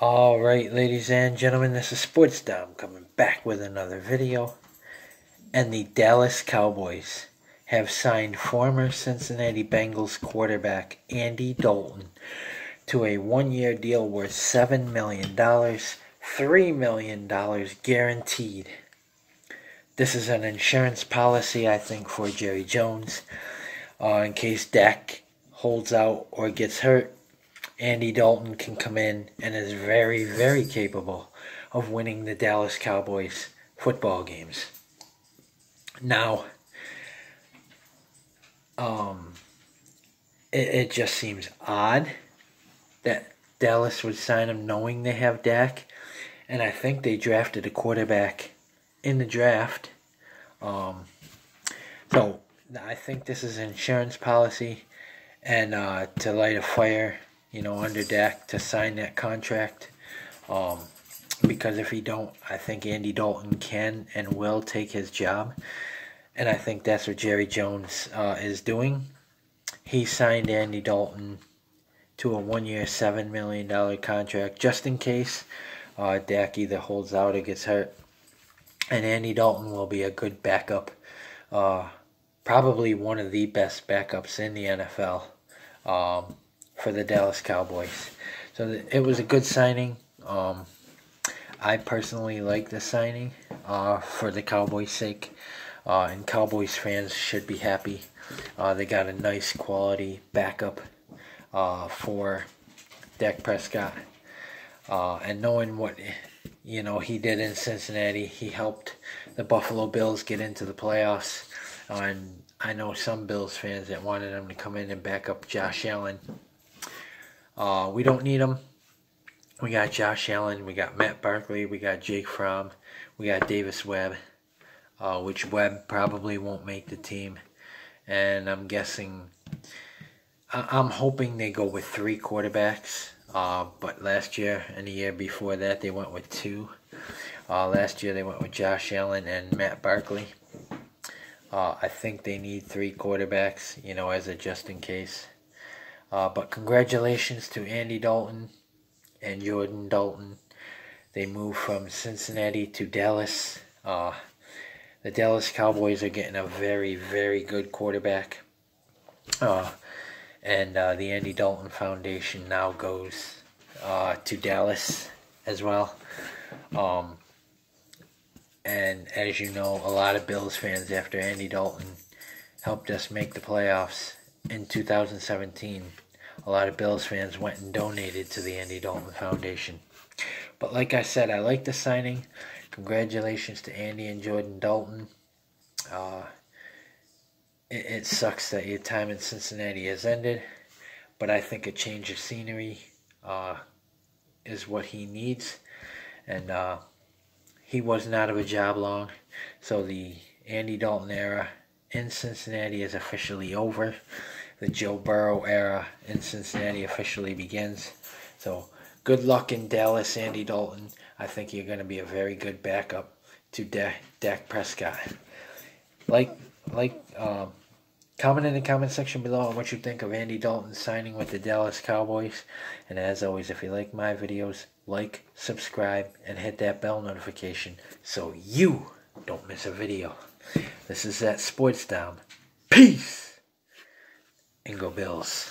All right, ladies and gentlemen, this is Sportsdom coming back with another video. And the Dallas Cowboys have signed former Cincinnati Bengals quarterback Andy Dalton to a one-year deal worth $7 million, $3 million guaranteed. This is an insurance policy, I think, for Jerry Jones. Uh, in case Dak holds out or gets hurt, Andy Dalton can come in and is very, very capable of winning the Dallas Cowboys football games. Now, um, it, it just seems odd that Dallas would sign him knowing they have Dak, and I think they drafted a quarterback in the draft. Um, so I think this is an insurance policy, and uh, to light a fire you know, under Dak to sign that contract. Um, because if he don't, I think Andy Dalton can and will take his job. And I think that's what Jerry Jones uh, is doing. He signed Andy Dalton to a one-year, $7 million contract just in case uh, Dak either holds out or gets hurt. And Andy Dalton will be a good backup. Uh, probably one of the best backups in the NFL. Um, for the Dallas Cowboys. So it was a good signing. Um, I personally like the signing uh, for the Cowboys' sake. Uh, and Cowboys fans should be happy. Uh, they got a nice quality backup uh, for Dak Prescott. Uh, and knowing what you know he did in Cincinnati, he helped the Buffalo Bills get into the playoffs. and I know some Bills fans that wanted him to come in and back up Josh Allen. Uh, we don't need them. We got Josh Allen, we got Matt Barkley, we got Jake Fromm, we got Davis Webb, uh, which Webb probably won't make the team. And I'm guessing, I'm hoping they go with three quarterbacks. Uh, but last year and the year before that, they went with two. Uh, last year they went with Josh Allen and Matt Barkley. Uh, I think they need three quarterbacks, you know, as a just in case. Uh, but congratulations to Andy Dalton and Jordan Dalton. They moved from Cincinnati to Dallas. Uh, the Dallas Cowboys are getting a very, very good quarterback. Uh, and uh, the Andy Dalton Foundation now goes uh, to Dallas as well. Um, and as you know, a lot of Bills fans, after Andy Dalton helped us make the playoffs, in 2017, a lot of Bills fans went and donated to the Andy Dalton Foundation. But like I said, I like the signing. Congratulations to Andy and Jordan Dalton. Uh, it, it sucks that your time in Cincinnati has ended, but I think a change of scenery uh, is what he needs. And uh, he wasn't out of a job long, so the Andy Dalton era in Cincinnati is officially over. The Joe Burrow era in Cincinnati officially begins. So good luck in Dallas, Andy Dalton. I think you're going to be a very good backup to Dak, Prescott. Like, like, um, comment in the comment section below on what you think of Andy Dalton signing with the Dallas Cowboys. And as always, if you like my videos, like, subscribe, and hit that bell notification so you don't miss a video. This is that Sportsdom. Peace! And go Bills.